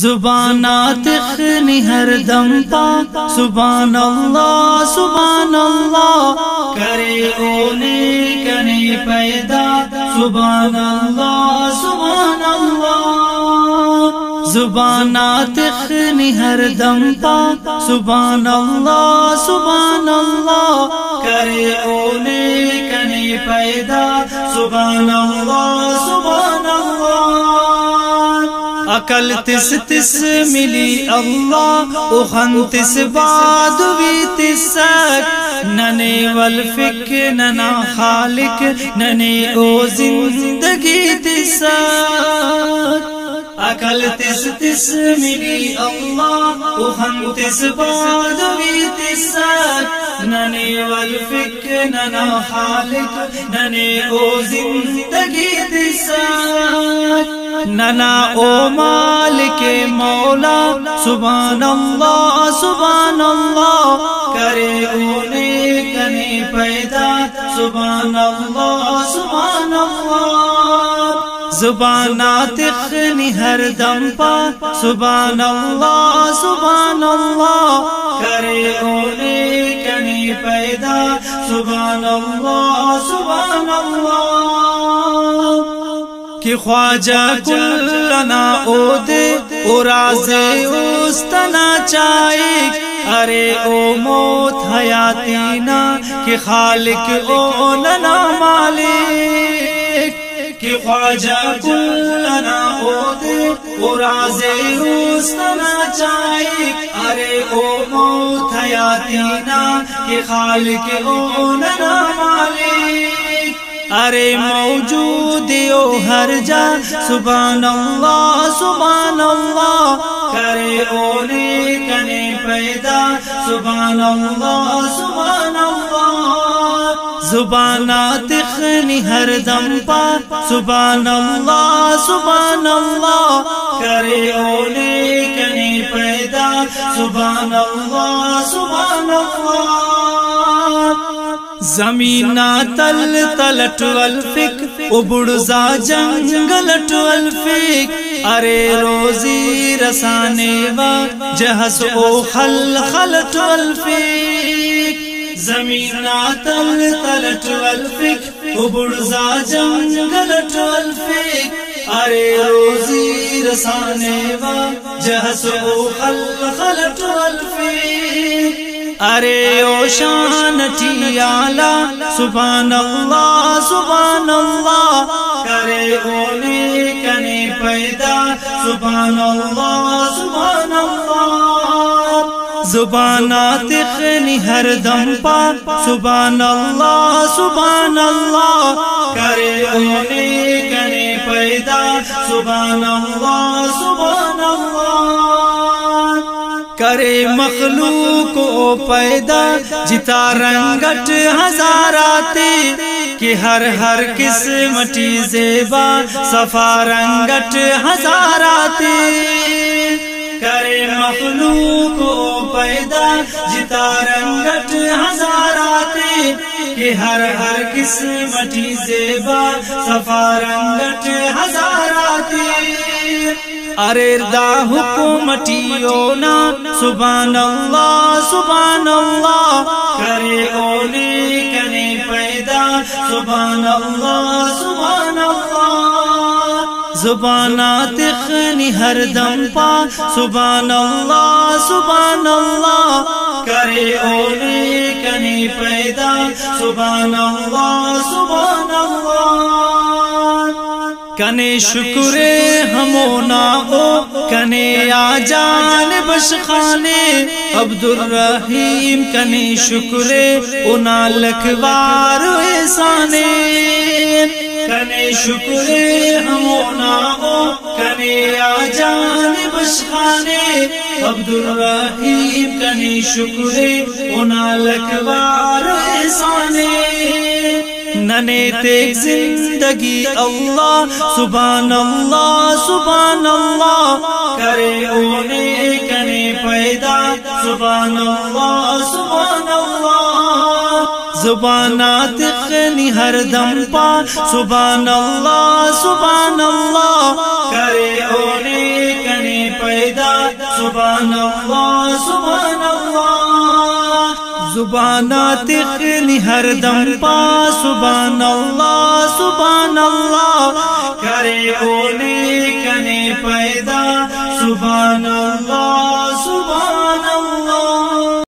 زبانات خنی ہر دم پا سبحان اللہ سبحان اللہ کرے اونے کنے پیدا. سبحان اللہ سبحان اللہ زبانات خنی ہر دم پا سبحان اللہ سبحان اللہ کرے اونے کنے پیدا. سبحان اللہ عقل تس تس ملی اللہ، اخن تس بادوی تسک۔ ننے والفک ننا خالق، ننے او زندگی تسک۔ عقل تس تس ملی اللہ، اخن تس بادوی تسک۔ ننے والفک ننا خالق، ننے او زندگی تسک۔ ننا او مالک مولا سبحان اللہ سبحان اللہ کرے اونے کنے پیدا سبحان اللہ سبحان اللہ زبانات خنی ہر دم پا سبحان اللہ سبحان اللہ کرے اونے کنے پیدا سبحان اللہ سبحان اللہ کہ خواجہ کلنا او دے او رازے استنا چاہے ارے او موت حیاتینا کہ خالق او ننا مالک۔ کہ خواجہ کلنا او دے او رازے استنا چاہے ارے او موت حیاتینا کہ خالق او ننا مالک۔ ارے موجود یو ہر جا سبحان اللہ سبحان اللہ کرے اونے کنے پیدا سبحان اللہ سبحان اللہ زبانات خنی ہر دم پا سبحان اللہ سبحان اللہ کرے اونے کنے پیدا سبحان اللہ سبحان اللہ زمینا تل تلټ ولفک وبړزا جنگل ټولفک اره روزي رسانه وا جهس او خل خل ټولفک زمینا تل تلټ ولفک وبړزا جنگل ټولفک اره روزي رسانه وا جهس او خل خل ټولفک ارے او شان ٹھیالا سبحان اللہ سبحان اللہ کرے اونے کنے پیدا سبحان اللہ سبحان اللہ زبانات خنی ہر دم پا سبحان اللہ سبحان اللہ کرے اونے کنے پیدا سبحان اللہ سبحان اللہ مخلوق کو پیدا جتا رنگٹ ہزاراتے کہ ہر ہر قسمتی زیبا صفا رنگٹ ہزاراتے کرے مخلوق کو پیدا جتا رنگٹ ہزاراتے کہ ہر ہر قسمتی زیبا صفا رنگٹ ہزاراتے ارے دا حکومتیو نا سبحان اللہ سبحان اللہ کرے اونے کنے پیدا سبحان اللہ سبحان اللہ زبانات خنی ہر دم پا سبحان اللہ سبحان اللہ کرے اونے کنے پیدا سبحان اللہ سبحان اللہ کنے شکر ہمونا او، کنے آ جان بشخانے عبد الرحیم کنے شکر اونا لکھوار احسانے۔ کنے شکر ہمونا او، کنے آ جان بشخانے۔ عبد الرحیم کنے شکر اونا لکھوار احسانے۔ ننے تیک زندگی اللہ سبحان اللہ سبحان اللہ کرے اونے کنے پیدا سبحان اللہ سبحان اللہ زبانات خنی ہر دم پا سبحان اللہ سبحان اللہ کرے اونے کنے پیدا پیدا سبحان اللہ سبحان اللہ سبحان تقلی ہر دم پا سبحان اللہ سبحان اللہ کرے